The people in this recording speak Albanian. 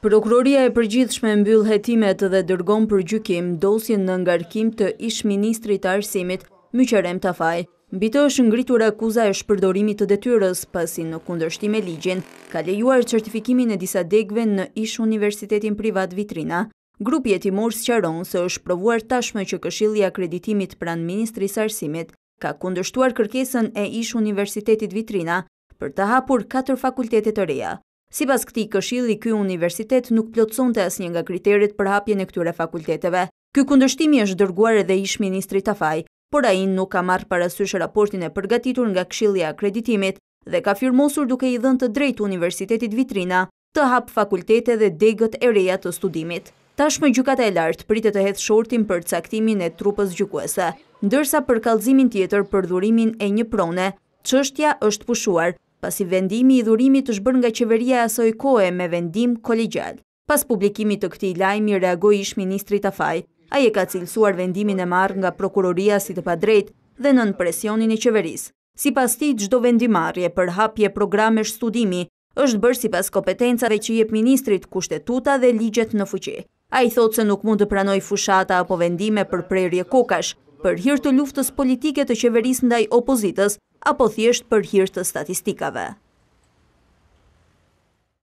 Prokuroria e Përgjithshme mbyll hetimet dhe dërgon për gjykim dosjen në ngarkim të ish-ministrit të Arsimit, Myqerem Tafaj. Mbi të është ngritur akuza e shpërdorimit të detyrës, pasi në kundërshtim me ligjin, ka lejuar certifikimin e disa degëve në ish-universitetin privat Vitrina. Grupi hetimor sqaron se është provuar tashmë që Këshilli i Akreditimit pranë Ministrisë së Arsimit ka kundërshtuar kërkesën e ish-universitetit Vitrina për të hapur katër fakultete të reja. Sipas këtij këshilli, ky universitet nuk plotësonte asnjë nga kriteret për hapjen e këtyre fakulteteve. Ky kundërshtim i është dërguar edhe ish-ministrit Tafaj, por ai nuk ka marrë parasysh raportin e përgatitur nga Këshilli i Akreditimit dhe ka firmosur duke i dhënë të drejtë universitetit Vitrina të hapë fakultete dhe degët e reja të studimit. Tashmë Gjykata e Lartë pritet të hedhë shortin për caktimin e trupës gjykuese, ndërsa për kallëzimin tjetër për dhurimin e një prone, çështja është pushuar, pasi vendimi i dhurimit është bërë nga qeveria e asoj kohe me vendim kolegjial. Pas publikimit të këtij lajmi reagoi ish-ministri Tafaj. Ai e ka cilësuar vendimin e marrë nga prokuroria si të padrejtë dhe nën presionin e qeverisë. Sipas tij, çdo vendimmarrje për hapje programesh studimi është bërë sipas kompetencave që i jep ministrit Kushtetuta dhe ligjet në fuqi. Ai thotë se nuk mund të pranojë fushata apo vendime për prerje kokash, për hir të luftës politike të qeverisë ndaj opozitës apo thjesht për hir të statistikave.